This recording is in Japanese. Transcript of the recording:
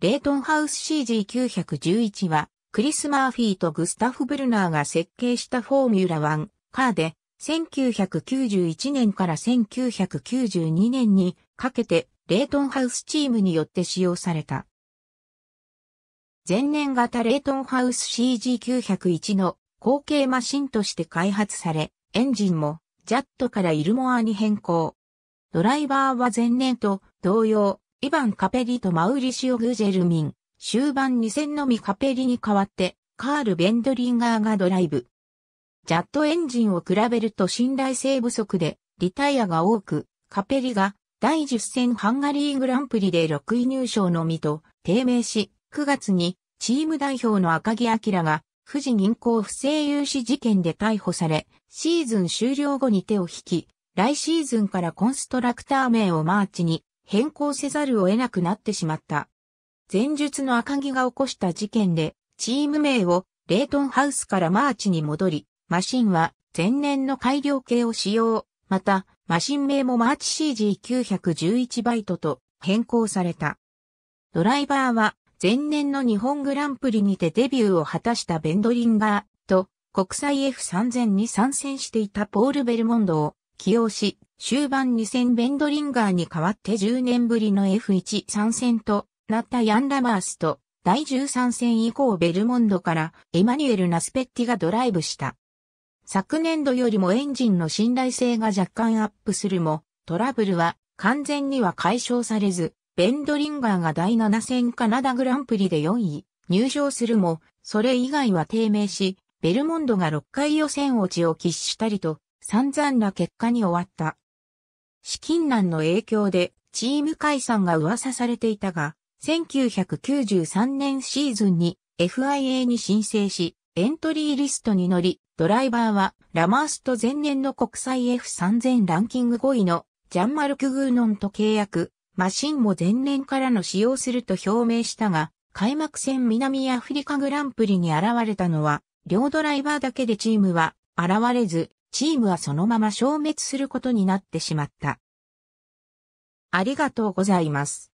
レートンハウス CG911 は、クリス・マーフィーとグスタフ・ブルナーが設計したフォーミュラ1カーで、1991年から1992年にかけて、レートンハウスチームによって使用された。前年型レートンハウス CG901 の後継マシンとして開発され、エンジンもジャットからイルモアに変更。ドライバーは前年と同様、イバン・カペリとマウリシオ・グジェルミン、終盤2戦のみカペリに代わって、カール・ベンドリンガーがドライブ。ジャットエンジンを比べると信頼性不足で、リタイアが多く、カペリが第10戦ハンガリーグランプリで6位入賞のみと低迷し、9月にチーム代表の赤木明が富士銀行不正融資事件で逮捕され、シーズン終了後に手を引き、来シーズンからコンストラクター名をマーチに変更せざるを得なくなってしまった。前述の赤城が起こした事件で、チーム名をレートンハウスからマーチに戻り、マシンは前年の改良型を使用。また、マシン名もマーチ CG911 バイトと変更された。ドライバーは前年の日本グランプリにてデビューを果たしたベンドリンガーと国際 F3000 に参戦していたポール・ベルモンドを起用し、終盤2戦ベンドリンガーに代わって10年ぶりの F1 参戦となったヤン・ラマースと第13戦以降ベルモンドからエマニュエル・ナスペッティがドライブした。昨年度よりもエンジンの信頼性が若干アップするも、トラブルは完全には解消されず、ベンドリンガーが第7戦カナダグランプリで4位入賞するも、それ以外は低迷し、ベルモンドが6回予選落ちを喫したりと、散々な結果に終わった。資金難の影響でチーム解散が噂されていたが、1993年シーズンに FIA に申請し、エントリーリストに乗り、ドライバーはラマースと前年の国際 F3000 ランキング5位のジャンマルク・グーノンと契約。マシンも前年からの使用すると表明したが、開幕戦南アフリカグランプリに現れたのは、両ドライバーだけでチームは現れず、チームはそのまま消滅することになってしまった。ありがとうございます。